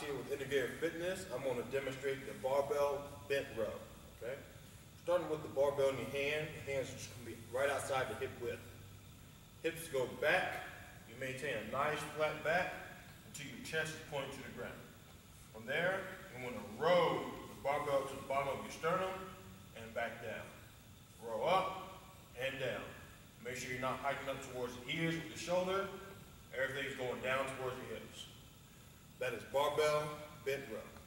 Here with Integrative Fitness. I'm going to demonstrate the barbell bent row. Okay, starting with the barbell in your hand. Your hands are be right outside the hip width. Hips go back. You maintain a nice flat back until your chest is pointing to the ground. From there, you want to row the barbell to the bottom of your sternum and back down. Row up and down. Make sure you're not hiking up towards the ears with the shoulder. Everything's going down towards the hips. That is barbell bent row.